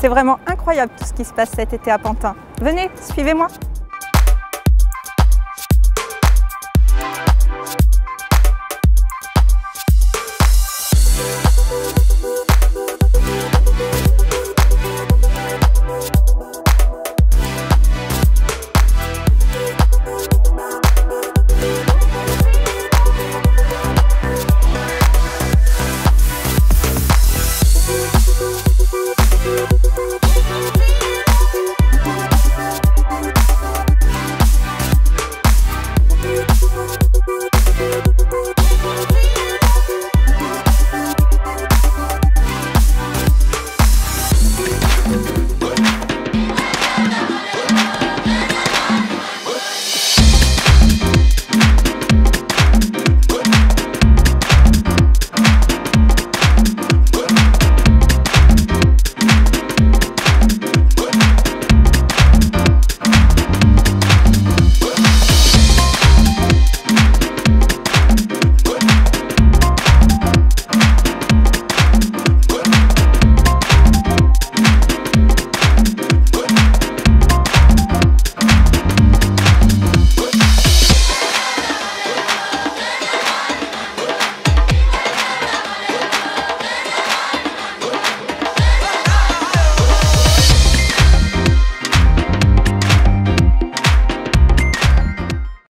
C'est vraiment incroyable tout ce qui se passe cet été à Pantin. Venez, suivez-moi